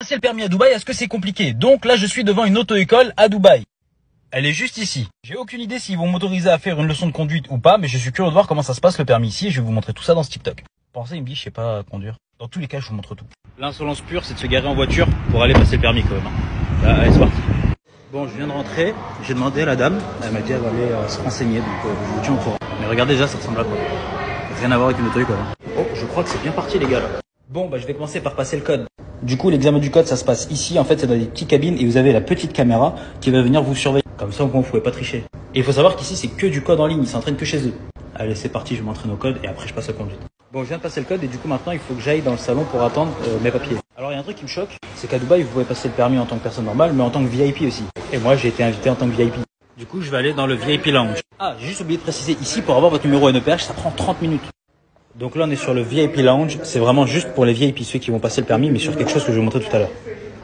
Passer le permis à Dubaï, est-ce que c'est compliqué? Donc là, je suis devant une auto-école à Dubaï. Elle est juste ici. J'ai aucune idée s'ils vont m'autoriser à faire une leçon de conduite ou pas, mais je suis curieux de voir comment ça se passe le permis ici et je vais vous montrer tout ça dans ce TikTok. Ça, il me dit, je sais pas conduire. Dans tous les cas, je vous montre tout. L'insolence pure, c'est de se garer en voiture pour aller passer le permis quand même. hein. Là, allez, c'est parti. Bon, je viens de rentrer, j'ai demandé à la dame, elle m'a dit elle va aller euh, se renseigner, donc euh, je vous tiens au courant. Mais regardez déjà, ça ressemble à quoi? Rien à voir avec une auto-école. hein. Oh, je crois que c'est bien parti les gars là. Bon, bah je vais commencer par passer le code. Du coup, l'examen du code, ça se passe ici. En fait, c'est dans des petites cabines et vous avez la petite caméra qui va venir vous surveiller. Comme ça, au moins, vous pouvez pas tricher. Et il faut savoir qu'ici, c'est que du code en ligne. Ils s'entraînent que chez eux. Allez, c'est parti, je m'entraîne au code et après, je passe la conduite. Bon, je viens de passer le code et du coup, maintenant, il faut que j'aille dans le salon pour attendre euh, mes papiers. Alors, il y a un truc qui me choque, c'est qu'à Dubaï, vous pouvez passer le permis en tant que personne normale, mais en tant que VIP aussi. Et moi, j'ai été invité en tant que VIP. Du coup, je vais aller dans le VIP lounge. Ah, j'ai juste oublié de préciser ici, pour avoir votre numéro NEPH, ça prend 30 minutes. Donc là, on est sur le VIP Lounge. C'est vraiment juste pour les VIP, ceux qui vont passer le permis, mais sur quelque chose que je vais vous montrer tout à l'heure.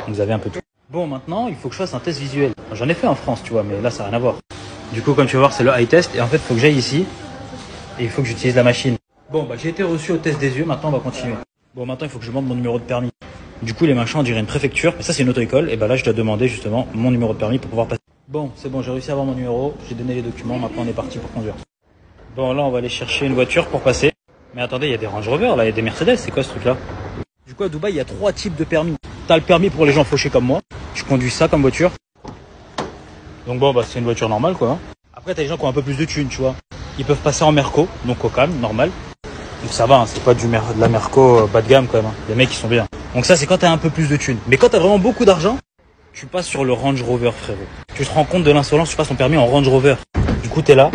Vous avez un peu tout. Bon, maintenant, il faut que je fasse un test visuel. J'en ai fait en France, tu vois, mais là, ça n'a rien à voir. Du coup, comme tu vas voir, c'est le high test. Et en fait, il faut que j'aille ici. Et il faut que j'utilise la machine. Bon, bah, j'ai été reçu au test des yeux. Maintenant, on va continuer. Bon, maintenant, il faut que je demande mon numéro de permis. Du coup, les machins, on dirait une préfecture. Mais ça, c'est une auto-école. Et bah là, je dois demander justement mon numéro de permis pour pouvoir passer. Bon, c'est bon, j'ai réussi à avoir mon numéro. J'ai donné les documents. Maintenant, on est parti pour conduire. Bon, là, on va aller chercher une voiture pour passer. Mais attendez, il y a des Range Rover, là, il y a des Mercedes, c'est quoi ce truc-là? Du coup, à Dubaï, il y a trois types de permis. T'as le permis pour les gens fauchés comme moi. Je conduis ça comme voiture. Donc bon, bah, c'est une voiture normale, quoi. hein. Après, t'as les gens qui ont un peu plus de thunes, tu vois. Ils peuvent passer en Merco, donc au calme, normal. Donc ça va, hein, c'est pas du mer- de la Merco euh, bas de gamme, quand même. hein. Les mecs, ils sont bien. Donc ça, c'est quand t'as un peu plus de thunes. Mais quand t'as vraiment beaucoup d'argent, tu passes sur le Range Rover, frérot. Tu te rends compte de l'insolence, tu passes ton permis en Range Rover. Du coup, t'es là,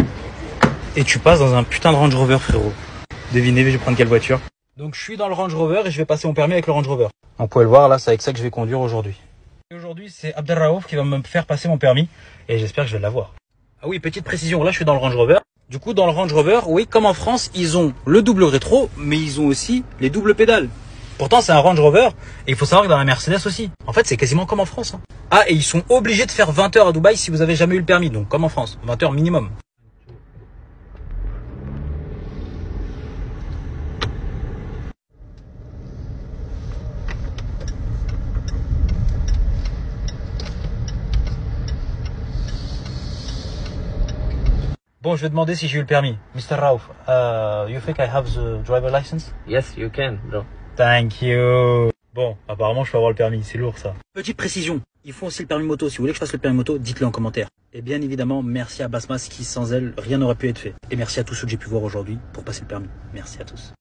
et tu passes dans un putain de Range Rover, frérot. Devinez, je vais prendre quelle voiture Donc je suis dans le Range Rover et je vais passer mon permis avec le Range Rover. On peut le voir, là, c'est avec ça que je vais conduire aujourd'hui. Et Aujourd'hui, c'est Abdelraouf qui va me faire passer mon permis et j'espère que je vais l'avoir. Ah oui, petite précision, là je suis dans le Range Rover. Du coup, dans le Range Rover, oui, comme en France, ils ont le double rétro, mais ils ont aussi les doubles pédales. Pourtant, c'est un Range Rover, et il faut savoir que dans la Mercedes aussi. En fait, c'est quasiment comme en France. hein. Ah, et ils sont obligés de faire 20 heures à Dubaï si vous avez jamais eu le permis, donc comme en France, 20 heures minimum. Bon, je vais demander si j'ai eu le permis. Mr. Raouf, uh, you think I have the driver license? Yes, you can, bro. Thank you. Bon, apparemment, je peux avoir le permis. C'est lourd, ça. Petite précision. Il faut aussi le permis moto. Si vous voulez que je fasse le permis moto, dites-le en commentaire. Et bien évidemment, merci à Basmas qui, sans elle, rien n'aurait pu être fait. Et merci à tous ceux que j'ai pu voir aujourd'hui pour passer le permis. Merci à tous.